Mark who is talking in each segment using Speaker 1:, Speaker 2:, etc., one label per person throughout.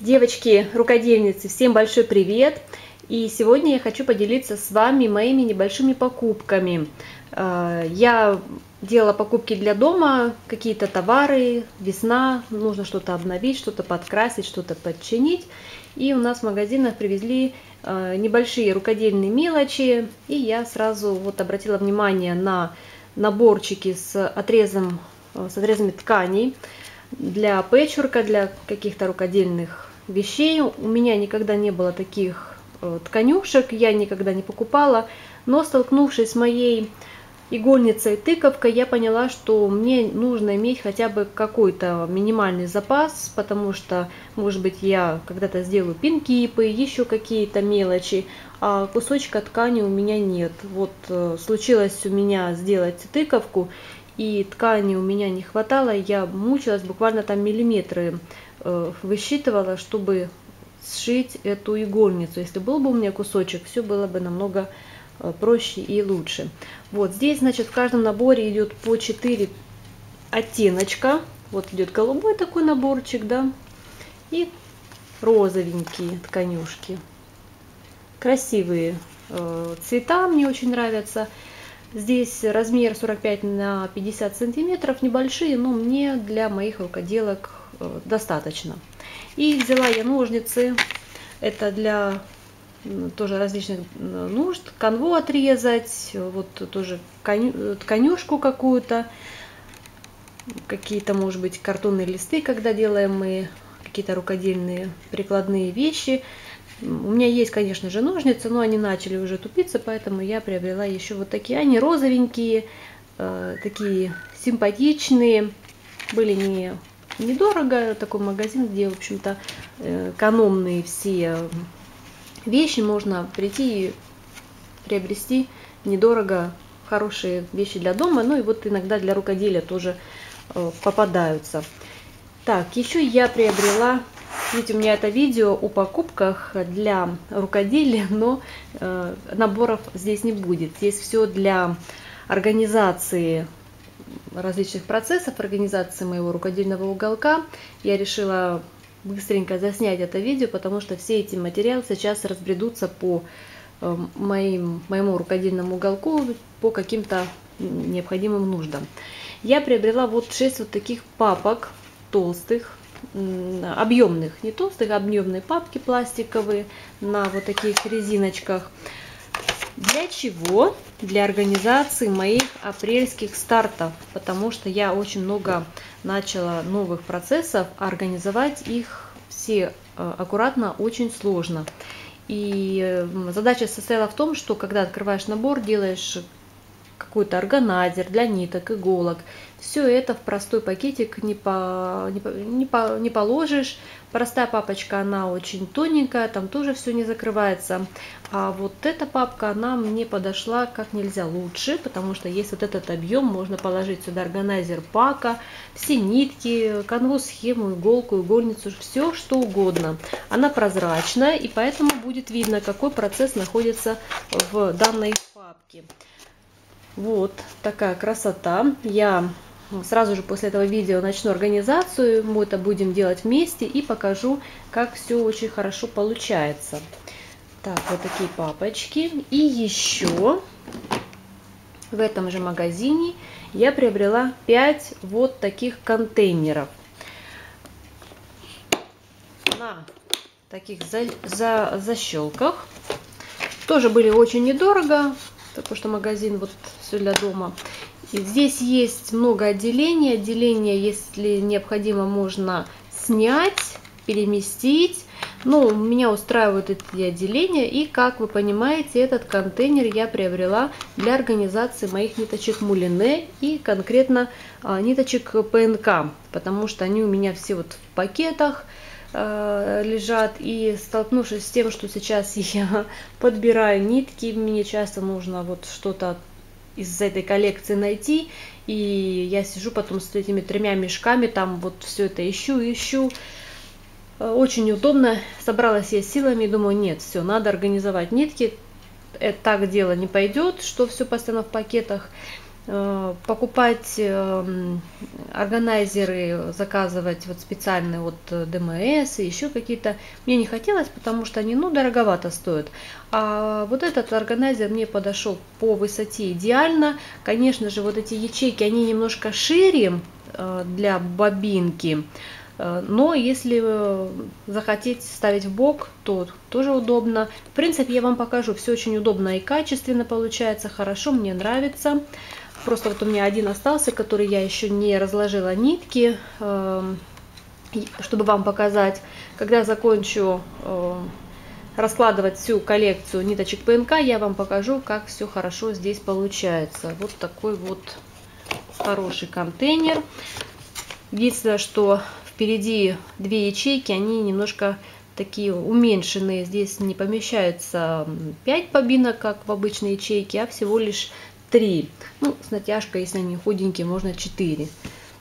Speaker 1: Девочки, рукодельницы, всем большой привет! И сегодня я хочу поделиться с вами моими небольшими покупками. Э, я делала покупки для дома, какие-то товары, весна, нужно что-то обновить, что-то подкрасить, что-то подчинить. И у нас в магазинах привезли э, небольшие рукодельные мелочи. И я сразу вот обратила внимание на наборчики с отрезом, э, с отрезами тканей для пэтчворка, для каких-то рукодельных вещей. У меня никогда не было таких э, тканюшек, я никогда не покупала, но столкнувшись с моей игольницей тыковкой, я поняла, что мне нужно иметь хотя бы какой-то минимальный запас, потому что, может быть, я когда-то сделаю пинкипы, еще какие-то мелочи, а кусочка ткани у меня нет. Вот э, случилось у меня сделать тыковку, и ткани у меня не хватало, я мучилась, буквально там миллиметры высчитывала, чтобы сшить эту игольницу. Если был бы у меня кусочек, все было бы намного э, проще и лучше. Вот здесь, значит, в каждом наборе идет по 4 оттеночка. Вот идет голубой такой наборчик, да, и розовенькие тканюшки. Красивые э, цвета мне очень нравятся. Здесь размер 45 на 50 сантиметров, небольшие, но мне для моих рукоделок э, достаточно. И взяла я ножницы, это для тоже различных нужд, канву отрезать, вот тоже тканюшку какую-то, какие-то, может быть, картонные листы, когда делаем мы какие-то рукодельные прикладные вещи. У меня есть, конечно же, ножницы, но они начали уже тупиться, поэтому я приобрела еще вот такие. Они розовенькие, э, такие симпатичные, были не недорого, такой магазин, где, в общем-то, э, экономные все вещи можно прийти и приобрести недорого хорошие вещи для дома, ну и вот иногда для рукоделия тоже э, попадаются. Так, еще я приобрела Видите, у меня это видео о покупках для рукоделия, но э, наборов здесь не будет. Здесь все для организации различных процессов, организации моего рукодельного уголка. Я решила быстренько заснять это видео, потому что все эти материалы сейчас разбредутся по э, моим, моему рукодельному уголку по каким-то необходимым нуждам. Я приобрела вот 6 вот таких папок толстых объемных, не толстых, а объемные папки пластиковые на вот таких резиночках. Для чего? Для организации моих апрельских стартов, потому что я очень много начала новых процессов, а организовать их все э, аккуратно очень сложно. И задача состояла в том, что когда открываешь набор, делаешь какой-то органайзер для ниток, иголок. Все это в простой пакетик не, по, не, по, не, по, не положишь. Простая папочка, она очень тоненькая, там тоже все не закрывается. А вот эта папка, она мне подошла как нельзя лучше, потому что есть вот этот объем, можно положить сюда органайзер пака, все нитки, канву, схему, иголку, игольницу, все что угодно. Она прозрачная, и поэтому будет видно, какой процесс находится в данной папке. Вот такая красота. Я сразу же после этого видео начну организацию. Мы это будем делать вместе и покажу, как все очень хорошо получается. Так, вот такие папочки. И еще в этом же магазине я приобрела 5 вот таких контейнеров. На таких за, за, защелках. Тоже были очень недорого, потому что магазин вот все для дома. И здесь есть много отделений. Отделения, если необходимо, можно снять, переместить. Но меня устраивают эти отделения. И, как вы понимаете, этот контейнер я приобрела для организации моих ниточек мулине и конкретно а, ниточек ПНК. Потому что они у меня все вот в пакетах лежат. И столкнувшись с тем, что сейчас я подбираю нитки, мне часто нужно вот что-то из этой коллекции найти. И я сижу потом с этими тремя мешками, там вот все это ищу, ищу. Э, очень удобно. Собралась я силами думаю, нет, все, надо организовать нитки. Это так дело не пойдет, что все постоянно в пакетах. Э, покупать эм, органайзеры, заказывать вот специальные вот э, ДМС и еще какие-то мне не хотелось, потому что они ну дороговато стоят. А вот этот органайзер мне подошел по высоте идеально. Конечно же, вот эти ячейки, они немножко шире э, для бобинки. Но если захотеть ставить в бок, то тоже удобно. В принципе, я вам покажу, все очень удобно и качественно получается, хорошо, мне нравится. Просто вот у меня один остался, который я еще не разложила нитки, эм, чтобы вам показать. Когда закончу э, раскладывать всю коллекцию ниточек ПНК, я вам покажу, как все хорошо здесь получается. Вот такой вот хороший контейнер. Единственное, что впереди две ячейки, они немножко такие уменьшенные. Здесь не помещается 5 бобинок, как в обычной ячейке, а всего лишь 3. Ну, с натяжкой, если они худенькие, можно 4.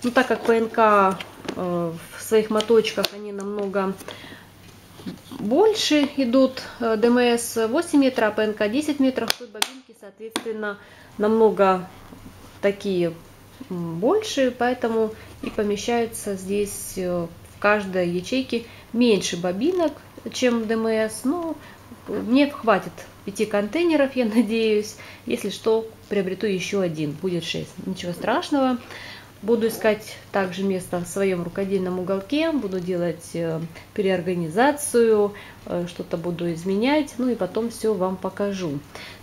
Speaker 1: Ну, так как ПНК э, в своих моточках, они намного больше идут. Э, ДМС 8 метров, а ПНК 10 метров. Тут бобинки, соответственно, намного такие больше, поэтому и помещаются здесь э, в каждой ячейке меньше бобинок, чем ДМС. Но мне хватит пяти контейнеров, я надеюсь. Если что, приобрету еще один, будет 6. Ничего страшного. Буду искать также место в своем рукодельном уголке, буду делать э, переорганизацию, э, что-то буду изменять, ну и потом все вам покажу.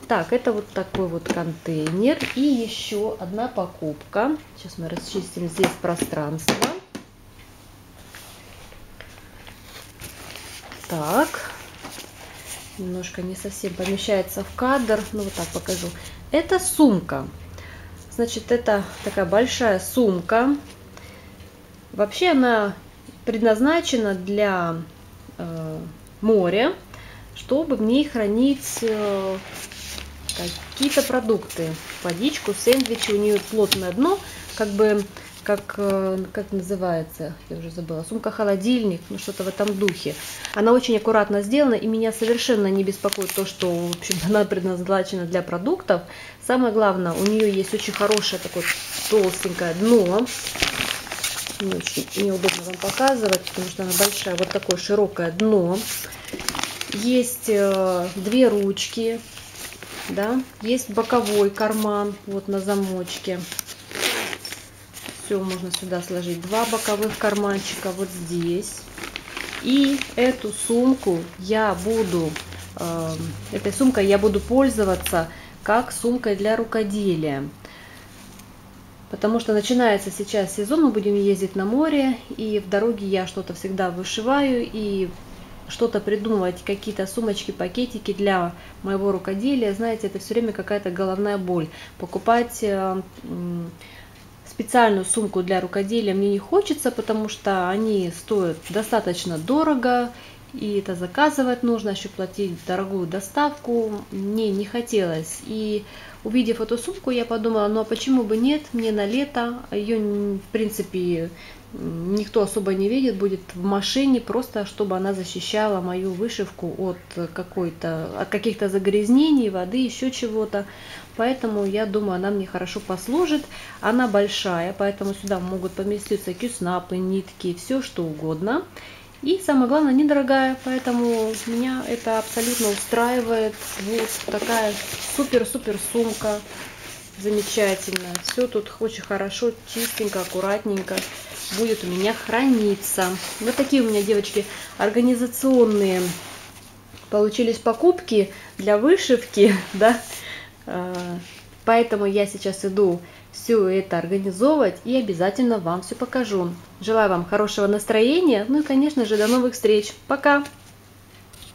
Speaker 1: Так, это вот такой вот контейнер и еще одна покупка. Сейчас мы расчистим здесь пространство. Так, немножко не совсем помещается в кадр, ну вот так покажу. Это сумка. Значит, это такая большая сумка. Вообще она предназначена для э, моря, чтобы в ней хранить э, какие-то продукты. Водичку, сэндвичи, у нее плотное дно, как бы как, э, как называется, я уже забыла, сумка-холодильник, ну что-то в этом духе. Она очень аккуратно сделана, и меня совершенно не беспокоит то, что, в общем она предназначена для продуктов. Самое главное, у нее есть очень хорошее такое толстенькое дно. Не очень неудобно вам показывать, потому что она большая. Вот такое широкое дно. Есть э, две ручки, да, есть боковой карман вот на замочке все можно сюда сложить. Два боковых карманчика вот здесь. И эту сумку я буду, э, этой сумкой я буду пользоваться как сумкой для рукоделия. Потому что начинается сейчас сезон, мы будем ездить на море, и в дороге я что-то всегда вышиваю, и что-то придумывать, какие-то сумочки, пакетики для моего рукоделия, знаете, это все время какая-то головная боль. Покупать э, специальную сумку для рукоделия мне не хочется, потому что они стоят достаточно дорого, и это заказывать нужно, еще платить дорогую доставку. Мне не хотелось. И увидев эту сумку, я подумала, ну а почему бы нет, мне на лето, ее в принципе никто особо не видит, будет в машине, просто чтобы она защищала мою вышивку от какой-то, от каких-то загрязнений, воды, еще чего-то. Поэтому я думаю, она мне хорошо послужит. Она большая, поэтому сюда могут поместиться кюснапы, нитки, все что угодно. И самое главное, недорогая, поэтому меня это абсолютно устраивает. Вот такая супер-супер сумка, замечательная. Все тут очень хорошо, чистенько, аккуратненько будет у меня храниться. Вот такие у меня, девочки, организационные получились покупки для вышивки, да. А, поэтому я сейчас иду все это организовывать и обязательно вам все покажу. Желаю вам хорошего настроения, ну и, конечно же, до новых встреч. Пока!